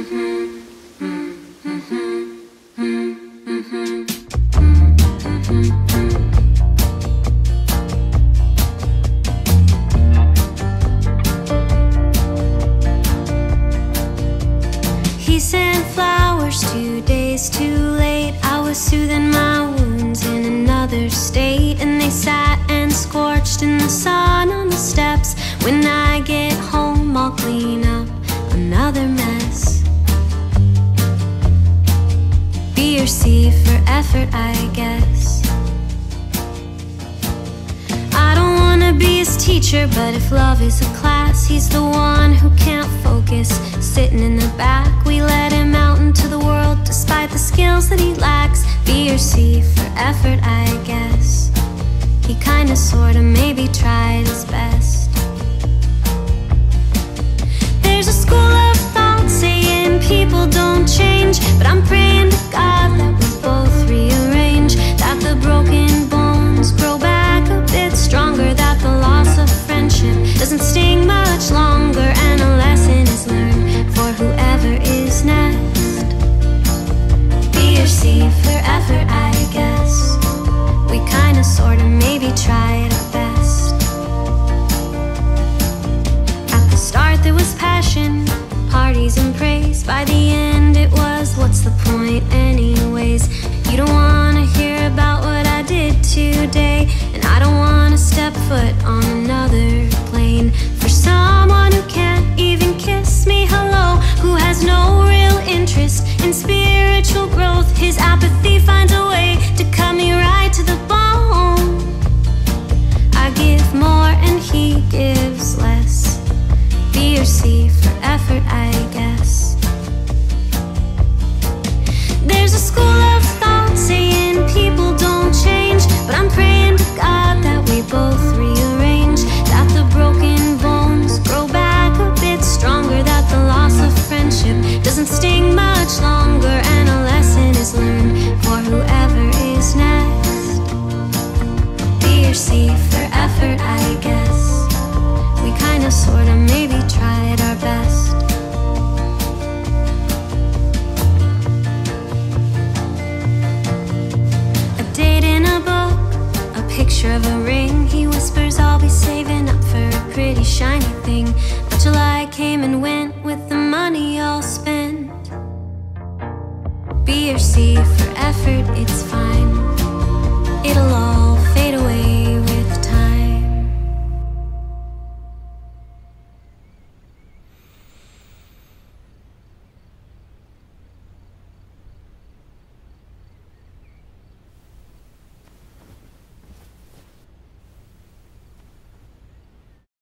He sent flowers two days too late. I was too C for effort, I guess. I don't wanna be his teacher, but if love is a class, he's the one who can't focus. Sitting in the back, we let him out into the world despite the skills that he lacks. B or C for effort, I guess. He kinda sorta maybe tried his best. B or C for effort, I guess. We kinda sorta maybe tried our best. At the start, there was passion, parties and praise. By the end, it was what's the point, anyways? You don't wanna hear about what I did today, and I don't wanna step foot on another plane for someone effort, I guess. Picture of a ring. He whispers, I'll be saving up for a pretty shiny thing. But July came and went with the money all spent. B or C for effort, it's fine.